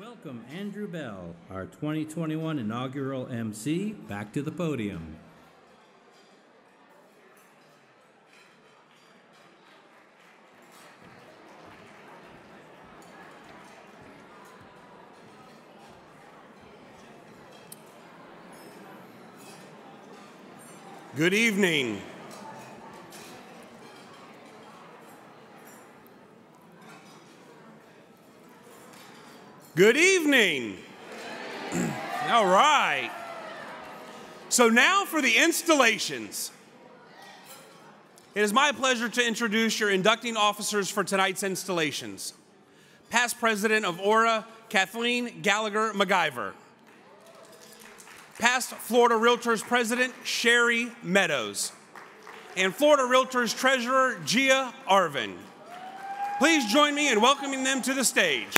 Welcome Andrew Bell, our 2021 inaugural MC, back to the podium. Good evening. Good evening. All right. So now for the installations. It is my pleasure to introduce your inducting officers for tonight's installations. Past President of ORRA, Kathleen Gallagher MacGyver past Florida Realtors President Sherry Meadows, and Florida Realtors Treasurer Gia Arvin. Please join me in welcoming them to the stage.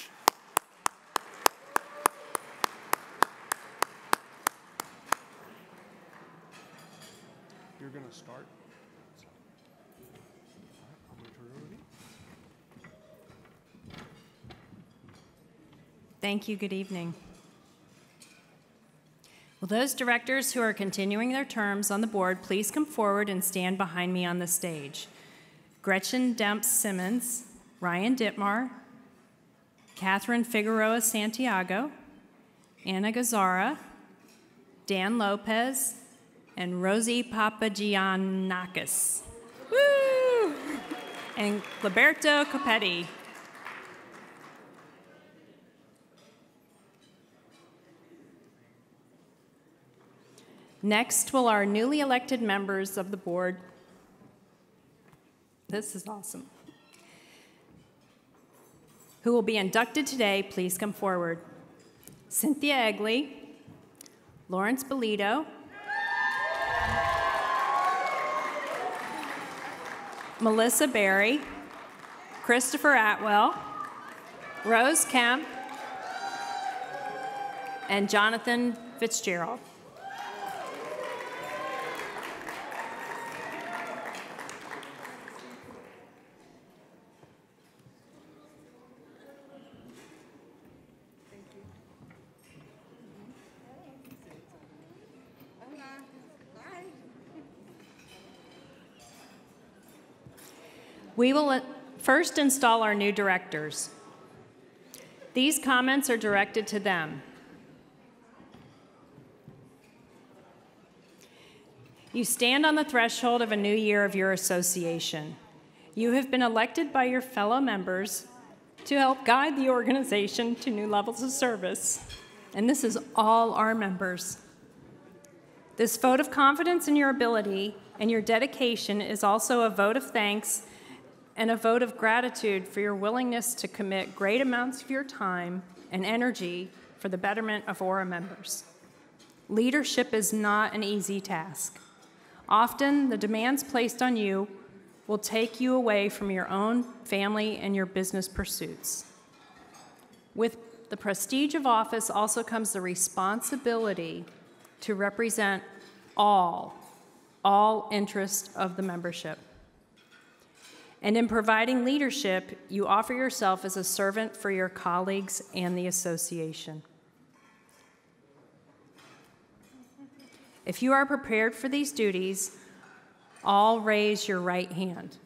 You're going to start. Thank you. Good evening. Will those directors who are continuing their terms on the board please come forward and stand behind me on the stage? Gretchen Demps Simmons, Ryan Dittmar, Catherine Figueroa Santiago, Anna Gazzara, Dan Lopez, and Rosie Papagiannakis. Woo! And Liberto Copetti. Next will our newly elected members of the board. This is awesome. Who will be inducted today, please come forward. Cynthia Egley, Lawrence Bolito, Melissa Berry, Christopher Atwell, Rose Kemp, and Jonathan Fitzgerald. We will first install our new directors. These comments are directed to them. You stand on the threshold of a new year of your association. You have been elected by your fellow members to help guide the organization to new levels of service. And this is all our members. This vote of confidence in your ability and your dedication is also a vote of thanks and a vote of gratitude for your willingness to commit great amounts of your time and energy for the betterment of ORRA members. Leadership is not an easy task. Often, the demands placed on you will take you away from your own family and your business pursuits. With the prestige of office also comes the responsibility to represent all, all interests of the membership. And in providing leadership, you offer yourself as a servant for your colleagues and the association. If you are prepared for these duties, all raise your right hand.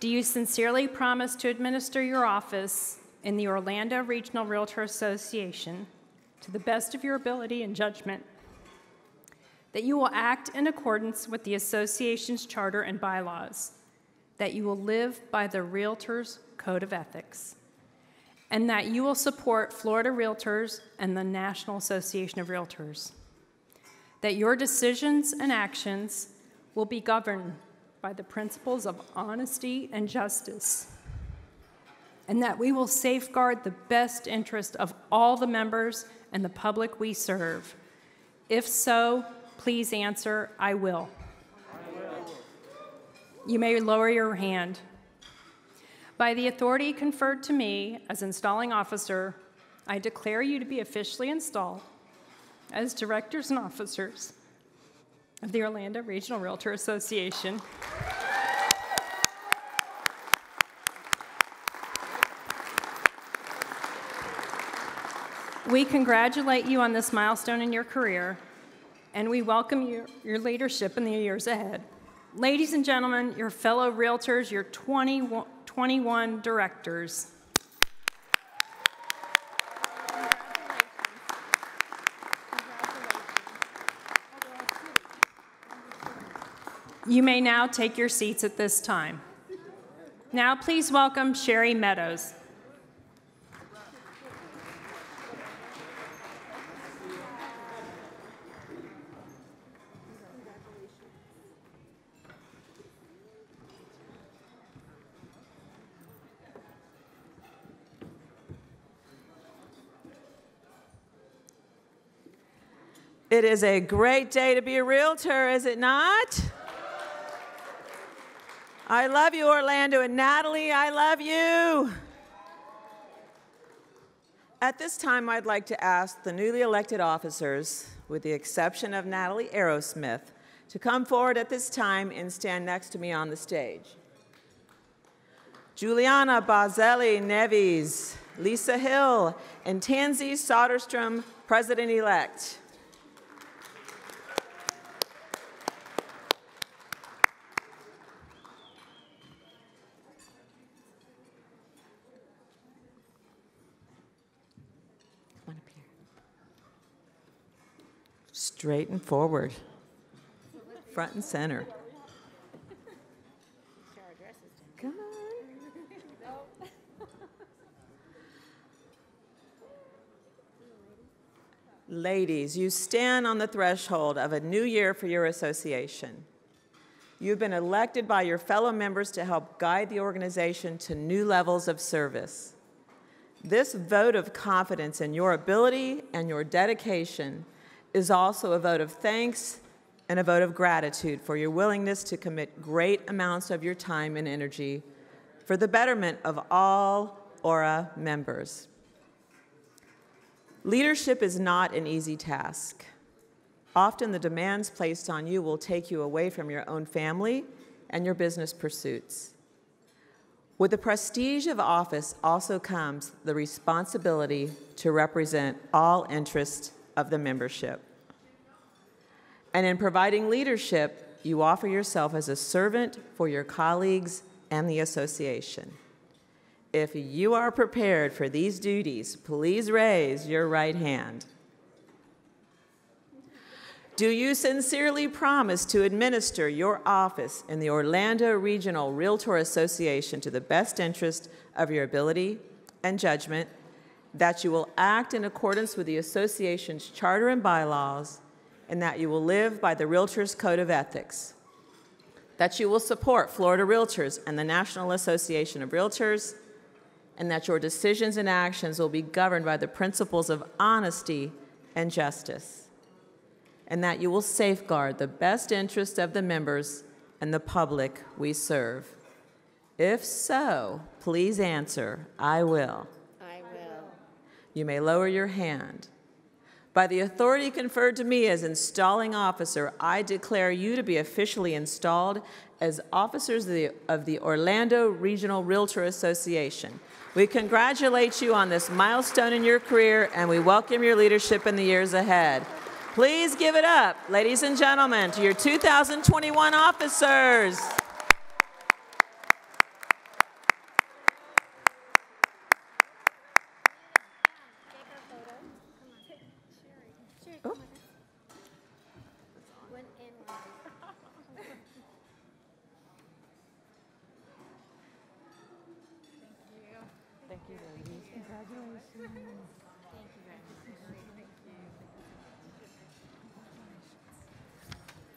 Do you sincerely promise to administer your office in the Orlando Regional Realtor Association to the best of your ability and judgment? That you will act in accordance with the association's charter and bylaws, that you will live by the Realtors Code of Ethics, and that you will support Florida Realtors and the National Association of Realtors, that your decisions and actions will be governed by the principles of honesty and justice, and that we will safeguard the best interest of all the members and the public we serve. If so, Please answer, I will. You may lower your hand. By the authority conferred to me as installing officer, I declare you to be officially installed as directors and officers of the Orlando Regional Realtor Association. We congratulate you on this milestone in your career, and we welcome your, your leadership in the years ahead. Ladies and gentlemen, your fellow realtors, your 20, 21 directors. You may now take your seats at this time. Now, please welcome Sherry Meadows. It is a great day to be a realtor, is it not? I love you, Orlando. And Natalie, I love you. At this time, I'd like to ask the newly elected officers, with the exception of Natalie Arrowsmith, to come forward at this time and stand next to me on the stage. Juliana Bazelli Neves, Lisa Hill, and Tansy Soderstrom, President Straight and forward, front and center. Come on. Ladies, you stand on the threshold of a new year for your association. You've been elected by your fellow members to help guide the organization to new levels of service. This vote of confidence in your ability and your dedication is also a vote of thanks and a vote of gratitude for your willingness to commit great amounts of your time and energy for the betterment of all ORRA members. Leadership is not an easy task. Often the demands placed on you will take you away from your own family and your business pursuits. With the prestige of office also comes the responsibility to represent all interests of the membership. And in providing leadership, you offer yourself as a servant for your colleagues and the association. If you are prepared for these duties, please raise your right hand. Do you sincerely promise to administer your office in the Orlando Regional Realtor Association to the best interest of your ability and judgment that you will act in accordance with the association's charter and bylaws, and that you will live by the Realtors Code of Ethics, that you will support Florida Realtors and the National Association of Realtors, and that your decisions and actions will be governed by the principles of honesty and justice, and that you will safeguard the best interests of the members and the public we serve. If so, please answer, I will. You may lower your hand. By the authority conferred to me as installing officer, I declare you to be officially installed as officers of the, of the, Orlando Regional Realtor Association. We congratulate you on this milestone in your career and we welcome your leadership in the years ahead. Please give it up, ladies and gentlemen, to your 2021 officers.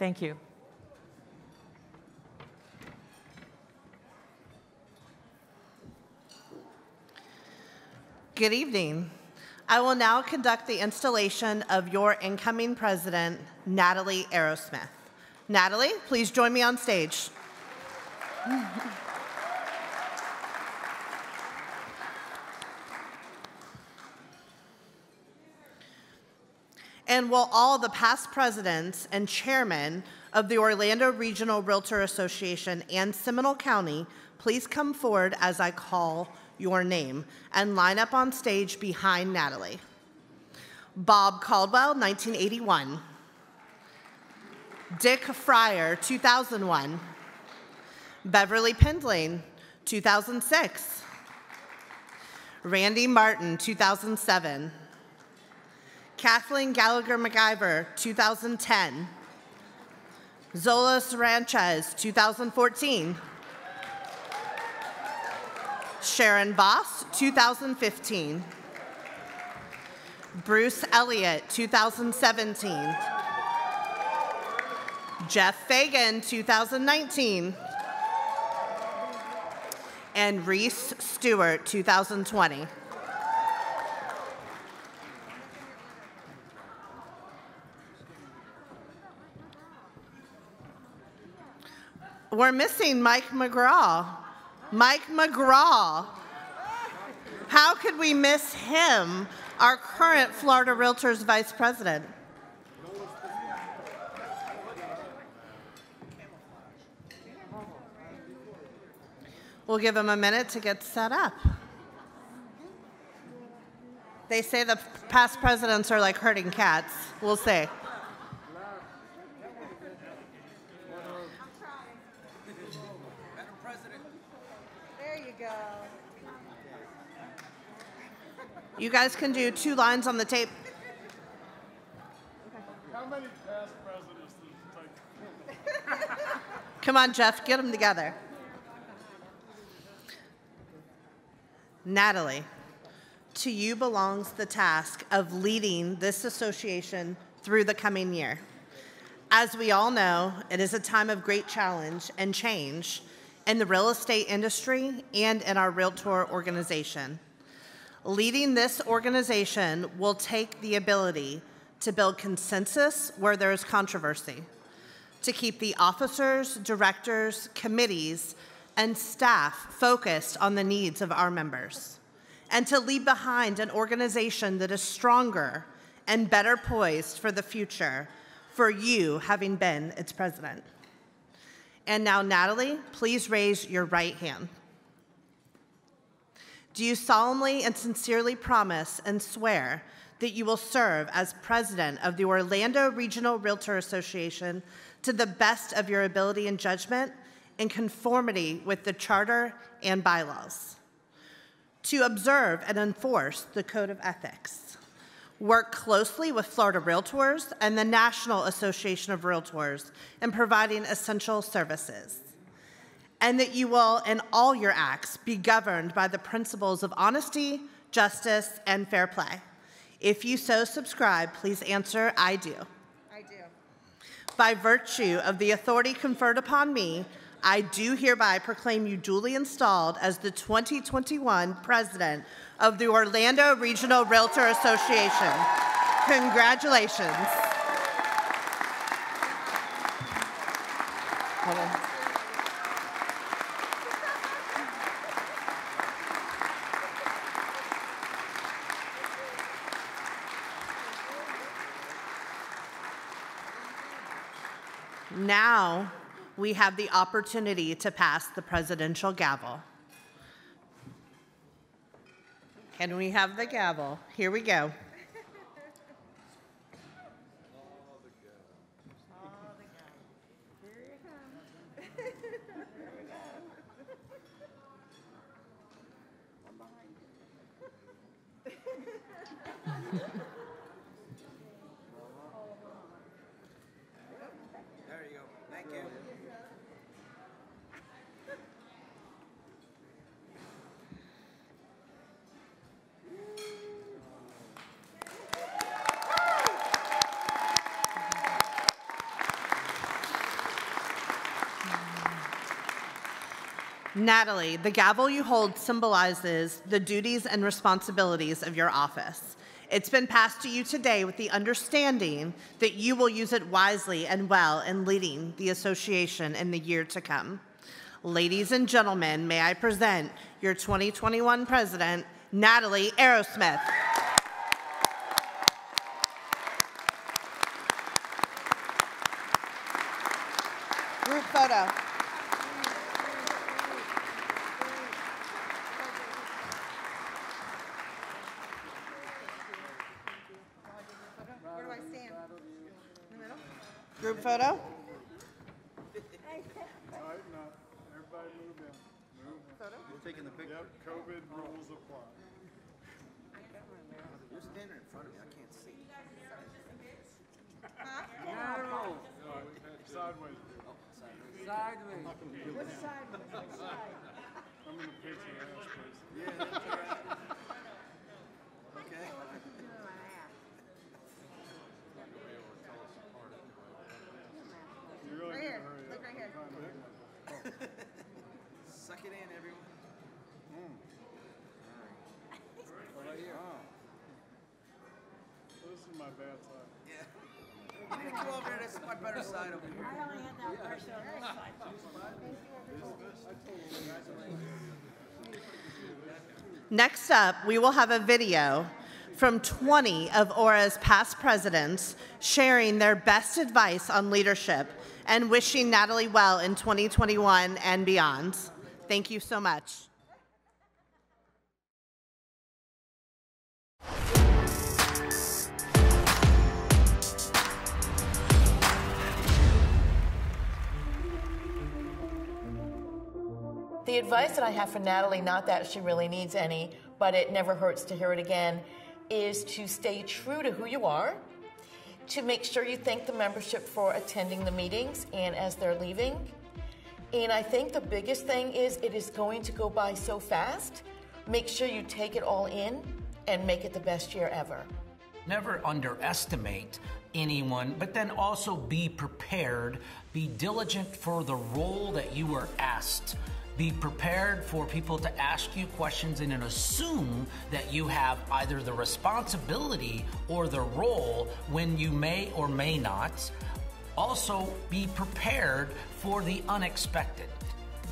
Thank you. Good evening. I will now conduct the installation of your incoming president, Natalie Arrowsmith. Natalie, please join me on stage. And will all the past presidents and chairmen of the Orlando Regional Realtor Association and Seminole County please come forward as I call your name and line up on stage behind Natalie. Bob Caldwell, 1981. Dick Fryer, 2001. Beverly Pendling, 2006. Randy Martin, 2007. Kathleen Gallagher McIver, 2010. Zola Sanchez, 2014. Sharon Voss, 2015. Bruce Elliott, 2017. Jeff Fagan, 2019. And Reese Stewart, 2020. We're missing Mike McGraw. Mike McGraw. How could we miss him, our current Florida Realtors Vice President? We'll give him a minute to get set up. They say the past presidents are like herding cats. We'll see. There you go. You guys can do two lines on the tape. How many past presidents take? Come on, Jeff, get them together. Natalie, to you belongs the task of leading this association through the coming year. As we all know, it is a time of great challenge and change in the real estate industry and in our Realtor organization. Leading this organization will take the ability to build consensus where there is controversy, to keep the officers, directors, committees, and staff focused on the needs of our members, and to leave behind an organization that is stronger and better poised for the future for you having been its president. And now, Natalie, please raise your right hand. Do you solemnly and sincerely promise and swear that you will serve as president of the Orlando Regional Realtor Association to the best of your ability and judgment in conformity with the charter and bylaws? To observe and enforce the code of ethics. Work closely with Florida Realtors and the National Association of Realtors in providing essential services and that you will, in all your acts, be governed by the principles of honesty, justice, and fair play. If you so subscribe, please answer, I do. I do. By virtue of the authority conferred upon me, I do hereby proclaim you duly installed as the 2021 president of the Orlando Regional Realtor Association. Congratulations. Now we have the opportunity to pass the presidential gavel. Can we have the gavel? Here we go. Natalie, the gavel you hold symbolizes the duties and responsibilities of your office. It's been passed to you today with the understanding that you will use it wisely and well in leading the association in the year to come. Ladies and gentlemen, may I present your 2021 president, Natalie Arrowsmith. Group photo. Group photo? Tighten up. Everybody move in. Move in. We're taking the picture? Yep, COVID rules apply. You're standing in front of me, I can't see. Oh, sideways. Sideways. I'm gonna pitch your ass, please. Yeah, that's all right. Okay. You really need to hurry up. Look right here. Suck it in, everyone. Mm. Right here. This is my bad side. Yeah. You need to come over here, this is my better side over here. Next up, we will have a video from 20 of ORRA's past presidents sharing their best advice on leadership and wishing Natalie well in 2021 and beyond. Thank you so much. The advice that I have for Natalie, not that she really needs any, but it never hurts to hear it again, is to stay true to who you are, to make sure you thank the membership for attending the meetings and as they're leaving. And I think the biggest thing is it is going to go by so fast. Make sure you take it all in and make it the best year ever. Never underestimate anyone, but then also be prepared. Be diligent for the role that you were asked. Be prepared for people to ask you questions and assume that you have either the responsibility or the role when you may or may not. Also, be prepared for the unexpected.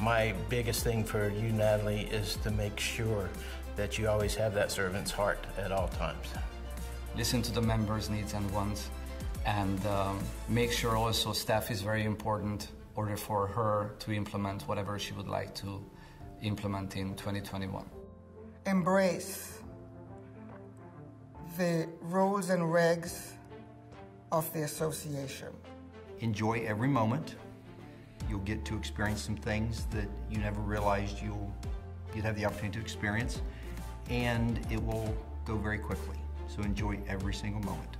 My biggest thing for you, Natalie, is to make sure that you always have that servant's heart at all times. listen to the members' needs and wants, and um, make sure also staff is very important in order for her to implement whatever she would like to implement in 2021. embrace the rules and regs of the association. Enjoy every moment. You'll get to experience some things that you never realized you'll you'd have the opportunity to experience, and it will go very quickly. So enjoy every single moment.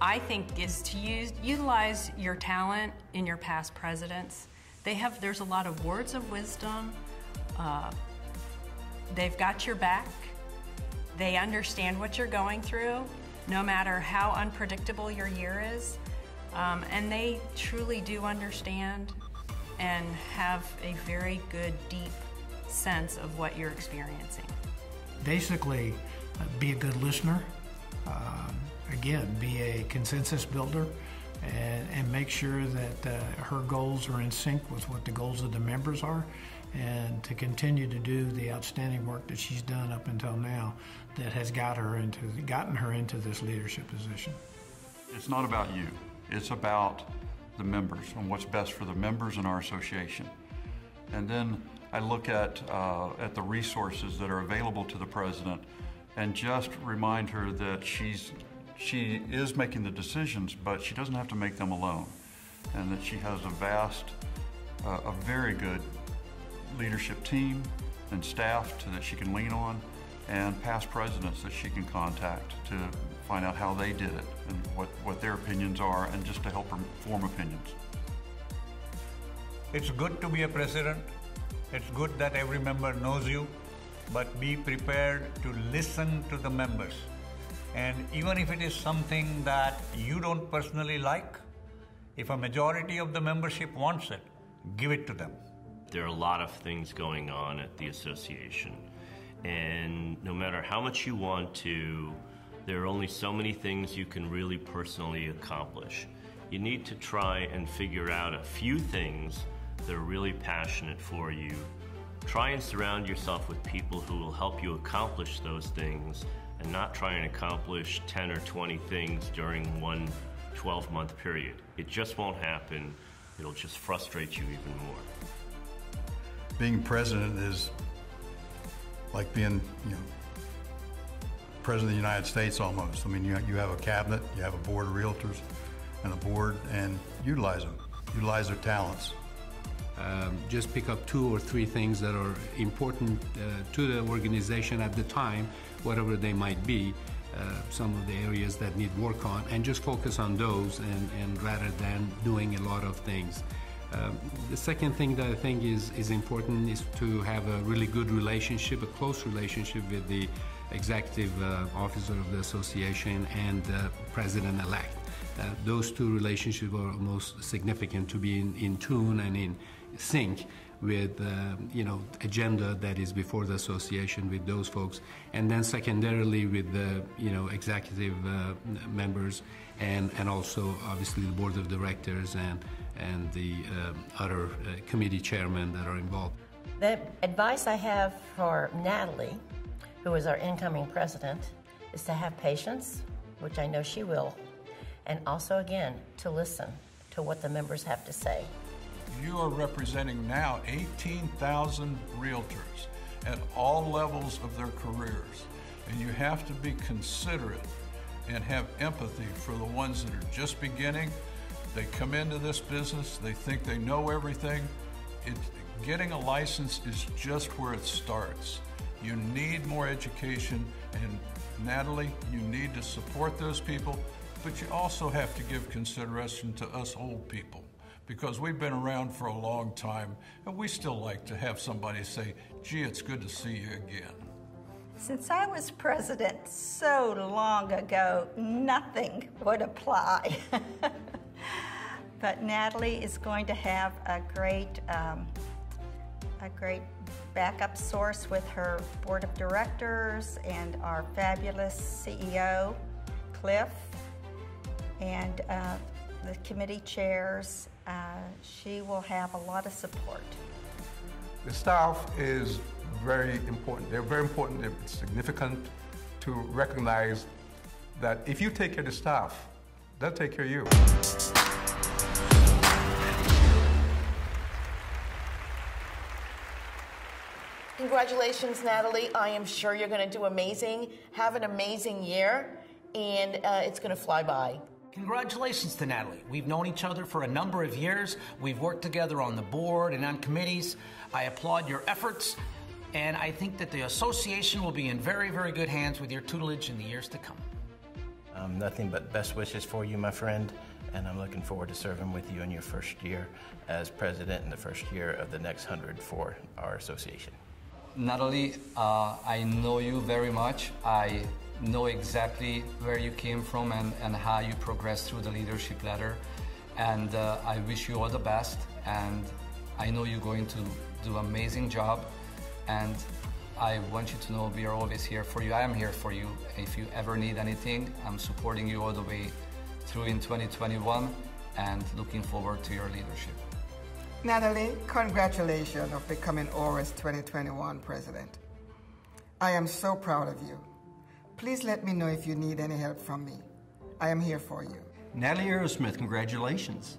I think is to use utilize your talent in your past presidents. They have there's a lot of words of wisdom. Uh, they've got your back. They understand what you're going through, no matter how unpredictable your year is, um, and they truly do understand and have a very good, deep sense of what you're experiencing. basically uh, be a good listener um, again be a consensus builder and, and make sure that uh, her goals are in sync with what the goals of the members are and to continue to do the outstanding work that she's done up until now that has got her into gotten her into this leadership position It's not about you. It's about the members and what's best for the members in our association. And then I look at, uh, at the resources that are available to the president and just remind her that she's, she is making the decisions, but she doesn't have to make them alone. And that she has a vast, uh, a very good leadership team and staff to, that she can lean on and past presidents that she can contact to find out how they did it and what, what their opinions are and just to help her form opinions. It's good to be a president. It's good that every member knows you, but be prepared to listen to the members. And even if it is something that you don't personally like, if a majority of the membership wants it, give it to them. There are a lot of things going on at the association. And no matter how much you want to, there are only so many things you can really personally accomplish. You need to try and figure out a few things that are really passionate for you. Try and surround yourself with people who will help you accomplish those things and not try and accomplish 10 or 20 things during one 12 month period. It just won't happen. It'll just frustrate you even more. Being president is like being, you know, president of the United States almost. I mean, you, you have a cabinet, you have a board of realtors, and a board and utilize them, utilize their talents. Um, just pick up two or three things that are important uh, to the organization at the time, whatever they might be, uh, some of the areas that need work on, and just focus on those and, and rather than doing a lot of things. Um, the second thing that I think is, is important is to have a really good relationship, a close relationship with the executive uh, officer of the association and uh, president-elect. Uh, those two relationships are most significant to be in, in tune and in sync with uh, you know agenda that is before the association with those folks, and then secondarily with the you know executive uh, members and and also obviously the board of directors and and the uh, other uh, committee chairmen that are involved. The advice I have for Natalie, who is our incoming president, is to have patience, which I know she will, and also again to listen to what the members have to say. You are representing now 18,000 realtors at all levels of their careers, and you have to be considerate and have empathy for the ones that are just beginning. They come into this business, they think they know everything. It, getting a license is just where it starts. You need more education, and Natalie, you need to support those people, but you also have to give consideration to us old people because we've been around for a long time and we still like to have somebody say, gee, it's good to see you again. Since I was president so long ago, nothing would apply. but Natalie is going to have a great, um, a great backup source with her board of directors and our fabulous CEO, Cliff, and uh, the committee chairs. Uh, she will have a lot of support. The staff is very important. They're very important. They're significant to recognize that if you take care of the staff, they'll take care of you. Congratulations, Natalie. I am sure you're going to do amazing. Have an amazing year, and uh, it's going to fly by. Congratulations to Natalie. We've known each other for a number of years. We've worked together on the board and on committees. I applaud your efforts, and I think that the association will be in very, very good hands with your tutelage in the years to come. Um, nothing but best wishes for you, my friend, and I'm looking forward to serving with you in your first year as president and the first year of the next hundred for our association. Natalie, uh, I know you very much. I know exactly where you came from and, and how you progressed through the leadership ladder. And uh, I wish you all the best. And I know you're going to do an amazing job. And I want you to know we are always here for you. I am here for you. If you ever need anything, I'm supporting you all the way through in 2021 and looking forward to your leadership. Natalie, congratulations of becoming ORRA's 2021 president. I am so proud of you. Please let me know if you need any help from me. I am here for you. Natalie Arrowsmith, congratulations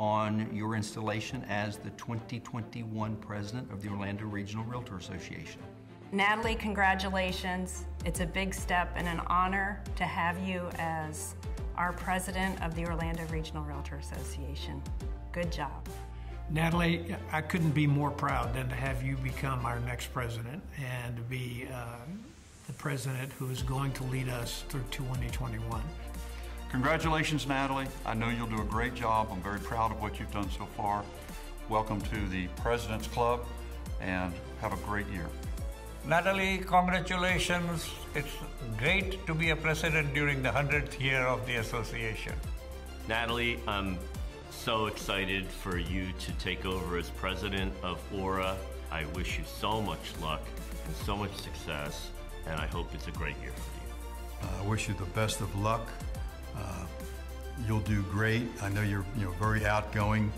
on your installation as the 2021 president of the Orlando Regional Realtor Association. Natalie, congratulations. It's a big step and an honor to have you as our president of the Orlando Regional Realtor Association. Good job. Natalie, I couldn't be more proud than to have you become our next president and to be uh, the president who is going to lead us through 2021. Congratulations, Natalie. I know you'll do a great job. I'm very proud of what you've done so far. Welcome to the President's Club and have a great year. Natalie, congratulations. It's great to be a president during the 100th year of the association. Natalie, I'm so excited for you to take over as president of ORRA. I wish you so much luck and so much success, and I hope it's a great year for you. Uh, I wish you the best of luck. Uh, you'll do great. I know you're you know very outgoing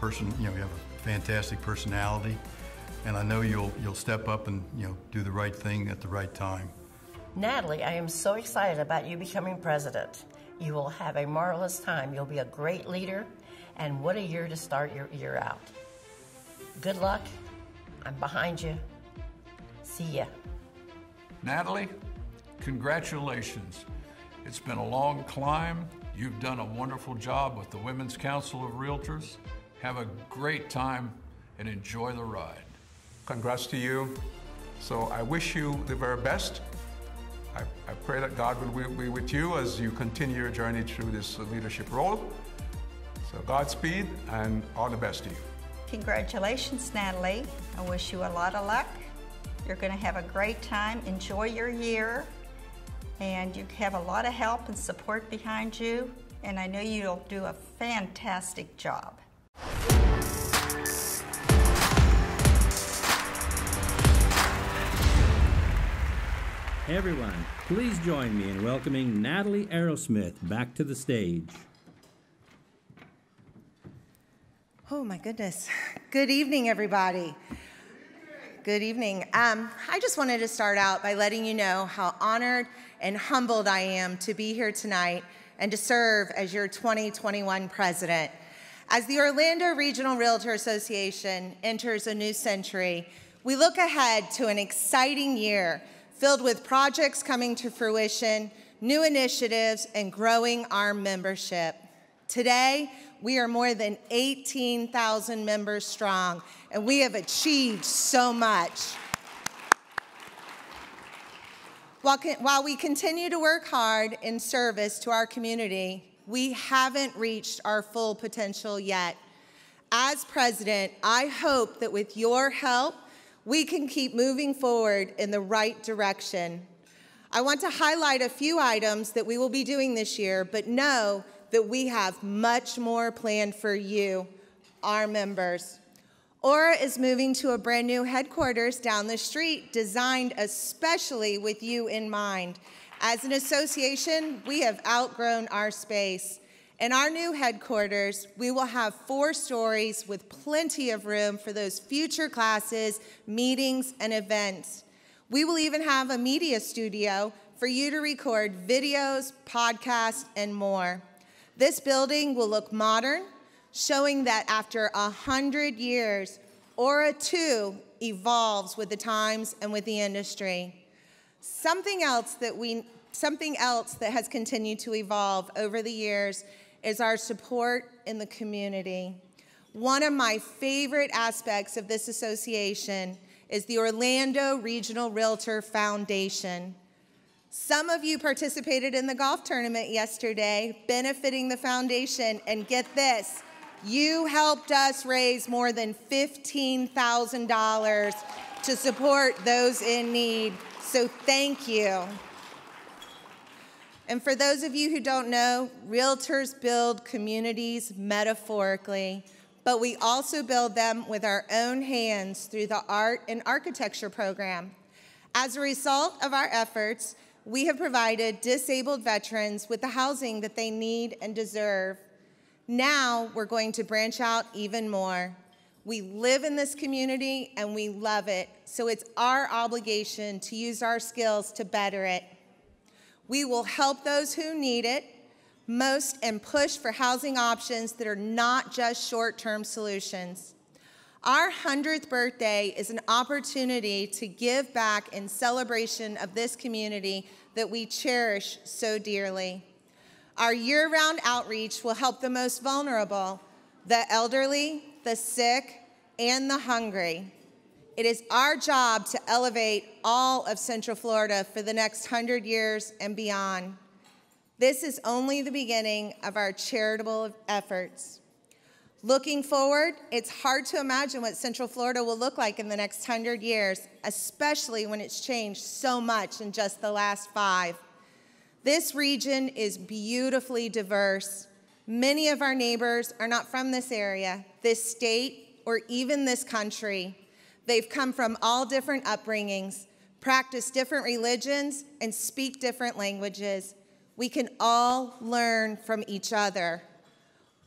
person. You know you have a fantastic personality, and I know you'll you'll step up and you know do the right thing at the right time. Natalie, I am so excited about you becoming president. You will have a marvelous time. You'll be a great leader, and what a year to start your year out. Good luck. I'm behind you. See ya. Natalie, congratulations. It's been a long climb. You've done a wonderful job with the Women's Council of Realtors. Have a great time and enjoy the ride. Congrats to you. So I wish you the very best. I, I pray that God will be with you as you continue your journey through this leadership role. So Godspeed and all the best to you. Congratulations, Natalie. I wish you a lot of luck. You're going to have a great time. Enjoy your year. And you have a lot of help and support behind you. And I know you'll do a fantastic job. Hey everyone, please join me in welcoming Natalie Arrowsmith back to the stage. Oh my goodness. Good evening, everybody. Good evening. Um, I just wanted to start out by letting you know how honored and humbled I am to be here tonight and to serve as your 2021 president. As the Orlando Regional Realtor Association enters a new century, we look ahead to an exciting year filled with projects coming to fruition, new initiatives, and growing our membership. Today, we are more than 18,000 members strong, and we have achieved so much. While, while we continue to work hard in service to our community, we haven't reached our full potential yet. As president, I hope that with your help, we can keep moving forward in the right direction. I want to highlight a few items that we will be doing this year, but know that we have much more planned for you, our members. ORRA is moving to a brand new headquarters down the street designed especially with you in mind. As an association, we have outgrown our space. In our new headquarters, we will have four stories with plenty of room for those future classes, meetings, and events. We will even have a media studio for you to record videos, podcasts, and more. This building will look modern, showing that after a hundred years, ORRA 2 evolves with the times and with the industry. Something else that we something else that has continued to evolve over the years is our support in the community. One of my favorite aspects of this association is the Orlando Regional Realtor Foundation. Some of you participated in the golf tournament yesterday, benefiting the foundation, and get this, you helped us raise more than $15,000 to support those in need. So thank you. And for those of you who don't know, realtors build communities metaphorically, but we also build them with our own hands through the art and architecture program. As a result of our efforts, we have provided disabled veterans with the housing that they need and deserve. Now we're going to branch out even more. We live in this community and we love it, so it's our obligation to use our skills to better it. We will help those who need it most and push for housing options that are not just short term solutions. Our 100th birthday is an opportunity to give back in celebration of this community that we cherish so dearly. Our year round outreach will help the most vulnerable, the elderly, the sick, and the hungry. It is our job to elevate all of Central Florida for the next hundred years and beyond. This is only the beginning of our charitable efforts. Looking forward, it's hard to imagine what Central Florida will look like in the next hundred years, especially when it's changed so much in just the last five. This region is beautifully diverse. Many of our neighbors are not from this area, this state, or even this country. They've come from all different upbringings, practice different religions, and speak different languages. We can all learn from each other.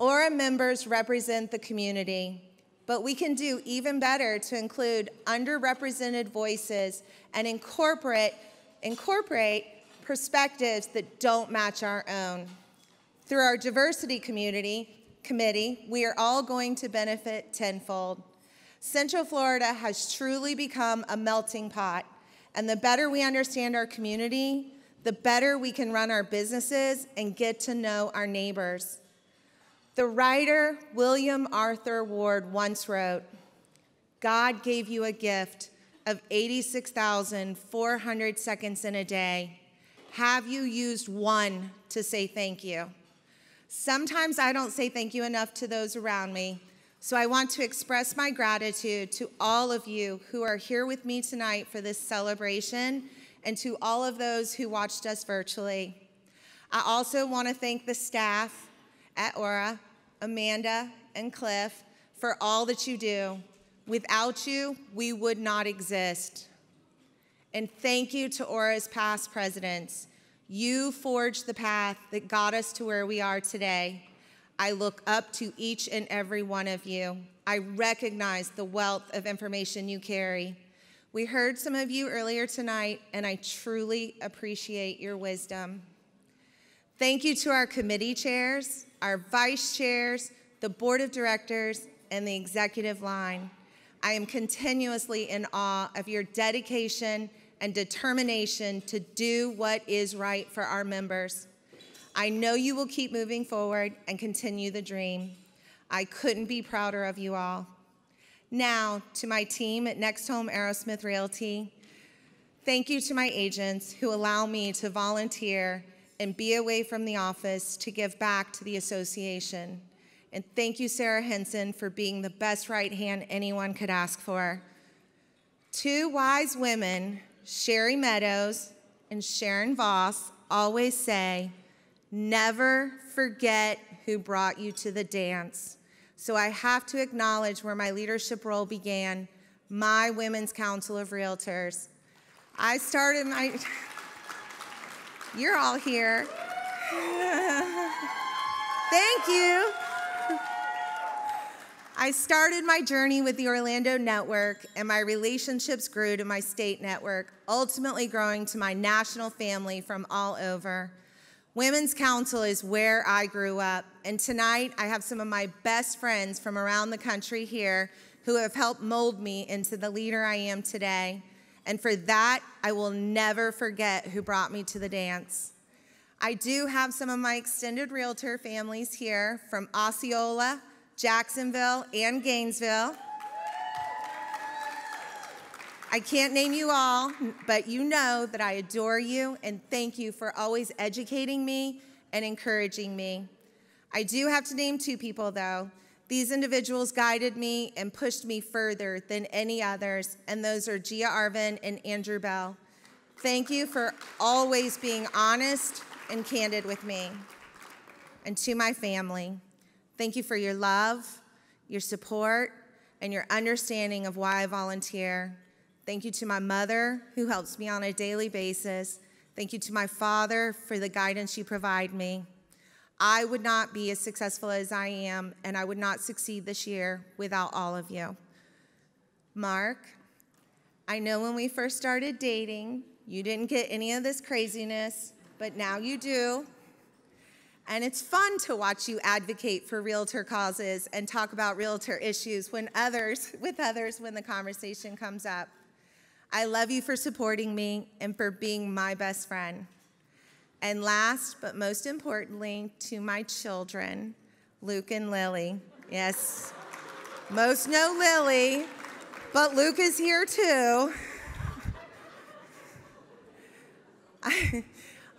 ORRA members represent the community, but we can do even better to include underrepresented voices and incorporate, incorporate perspectives that don't match our own. Through our diversity community committee, we are all going to benefit tenfold. Central Florida has truly become a melting pot, and the better we understand our community, the better we can run our businesses and get to know our neighbors. The writer William Arthur Ward once wrote God gave you a gift of 86,400 seconds in a day. Have you used one to say thank you? Sometimes I don't say thank you enough to those around me, so I want to express my gratitude to all of you who are here with me tonight for this celebration and to all of those who watched us virtually. I also want to thank the staff at ORRA, Amanda and Cliff, for all that you do. Without you, we would not exist. And thank you to ORRA's past presidents. You forged the path that got us to where we are today. I look up to each and every one of you. I recognize the wealth of information you carry. We heard some of you earlier tonight, and I truly appreciate your wisdom. Thank you to our committee chairs, our vice chairs, the board of directors, and the executive line. I am continuously in awe of your dedication and determination to do what is right for our members. I know you will keep moving forward and continue the dream. I couldn't be prouder of you all. Now, to my team at NextHome Arrowsmith Realty, thank you to my agents who allow me to volunteer and be away from the office to give back to the association. And thank you, Sarah Henson, for being the best right hand anyone could ask for. Two wise women, Sherry Meadows and Sharon Voss, always say, never forget who brought you to the dance. So I have to acknowledge where my leadership role began, my Women's Council of Realtors. I started my, you're all here. Thank you. I started my journey with the Orlando Network, and my relationships grew to my state network, ultimately growing to my national family from all over. Women's Council is where I grew up, and tonight I have some of my best friends from around the country here who have helped mold me into the leader I am today. And for that, I will never forget who brought me to the dance. I do have some of my extended realtor families here from Osceola, Jacksonville, and Gainesville. I can't name you all, but you know that I adore you and thank you for always educating me and encouraging me. I do have to name two people, though. These individuals guided me and pushed me further than any others, and those are Gia Arvin and Andrew Bell. Thank you for always being honest and candid with me. And to my family, thank you for your love, your support, and your understanding of why I volunteer. Thank you to my mother, who helps me on a daily basis. Thank you to my father for the guidance you provide me. I would not be as successful as I am, and I would not succeed this year without all of you. Mark, I know when we first started dating, you didn't get any of this craziness, but now you do. And it's fun to watch you advocate for realtor causes and talk about realtor issues when others, with others when the conversation comes up. I love you for supporting me and for being my best friend. And last but most importantly, to my children, Luke and Lily. Yes, most know Lily, but Luke is here too. I,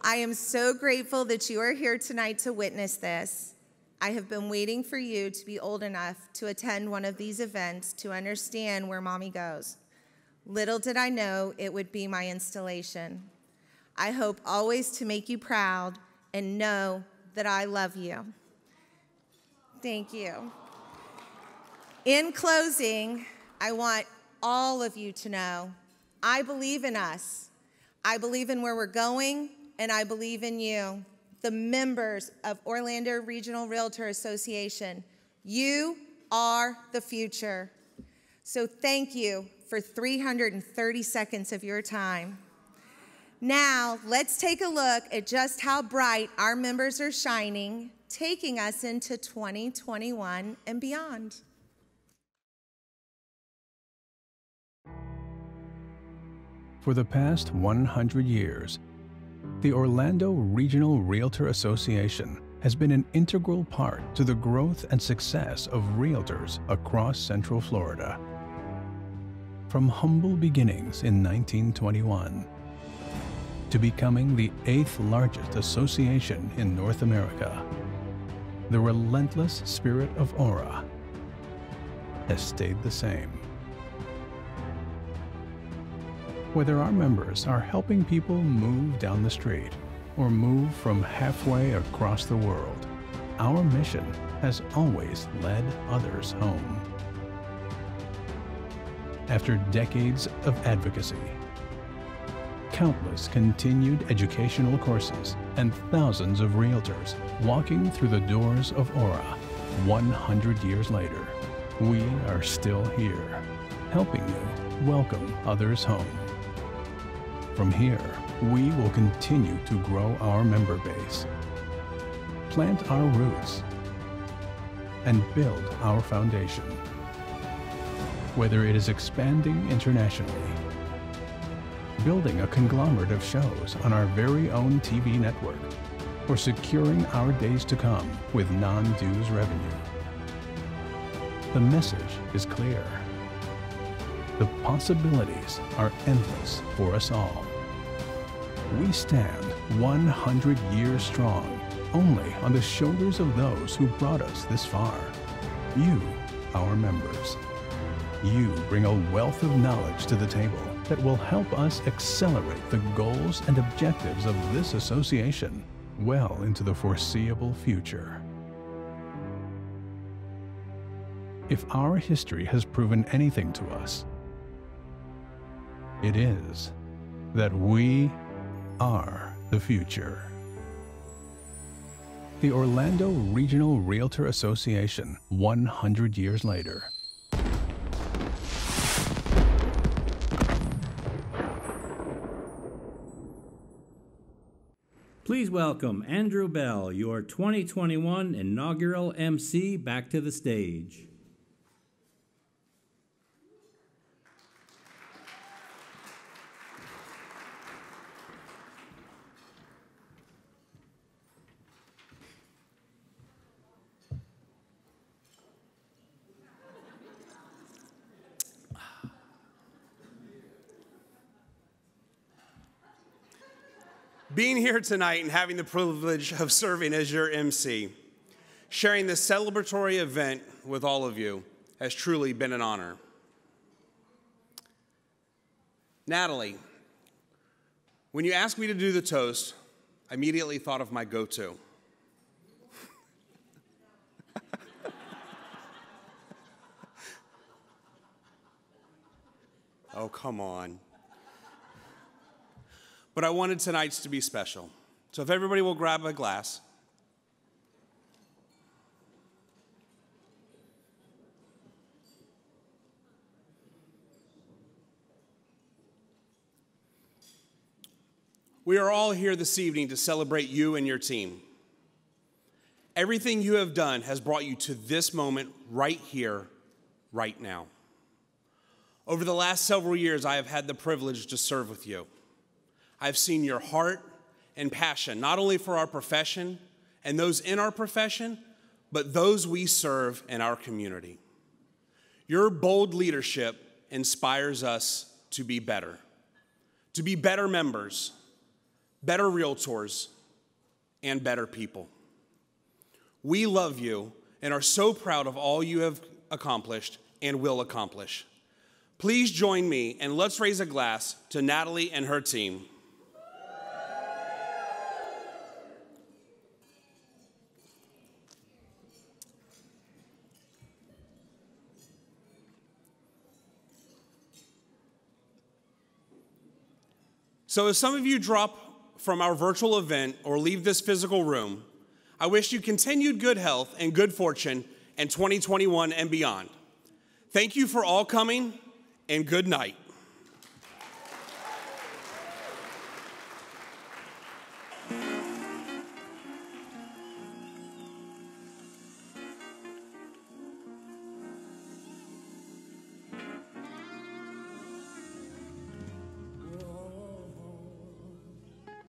I am so grateful that you are here tonight to witness this. I have been waiting for you to be old enough to attend one of these events to understand where mommy goes. Little did I know it would be my installation. I hope always to make you proud and know that I love you. Thank you. In closing, I want all of you to know I believe in us. I believe in where we're going, and I believe in you, the members of Orlando Regional Realtor Association. You are the future. So thank you for 330 seconds of your time. Now, let's take a look at just how bright our members are shining, taking us into 2021 and beyond. For the past 100 years, The Orlando Regional Realtor Association has been an integral part to the growth and success of realtors across Central Florida. From humble beginnings in 1921 to becoming the eighth largest association in North America, the relentless spirit of ORRA has stayed the same. Whether our members are helping people move down the street or move from halfway across the world, our mission has always led others home. After decades of advocacy, countless continued educational courses, and thousands of realtors walking through the doors of ORRA 100 years later, we are still here, helping you welcome others home. From here, we will continue to grow our member base, plant our roots, and build our foundation. Whether it is expanding internationally, building a conglomerate of shows on our very own TV network, or securing our days to come with non-dues revenue. The message is clear. The possibilities are endless for us all. We stand 100 years strong only on the shoulders of those who brought us this far. You, our members. You bring a wealth of knowledge to the table that will help us accelerate the goals and objectives of this association well into the foreseeable future. If our history has proven anything to us, it is that we are the future. The Orlando Regional Realtor Association, 100 years later. Please welcome Andrew Bell, your 2021 inaugural MC, back to the stage. Being here tonight and having the privilege of serving as your MC, sharing this celebratory event with all of you, has truly been an honor. Natalie, when you asked me to do the toast, I immediately thought of my go to. oh, come on. But I wanted tonight's to be special. So if everybody will grab a glass. We are all here this evening to celebrate you and your team. Everything you have done has brought you to this moment right here, right now. Over the last several years, I have had the privilege to serve with you. I've seen your heart and passion, not only for our profession and those in our profession, but those we serve in our community. Your bold leadership inspires us to be better, to be better members, better realtors, and better people. We love you and are so proud of all you have accomplished and will accomplish. Please join me and let's raise a glass to Natalie and her team. So, as some of you drop from our virtual event or leave this physical room, I wish you continued good health and good fortune in 2021 and beyond. Thank you for all coming, and good night.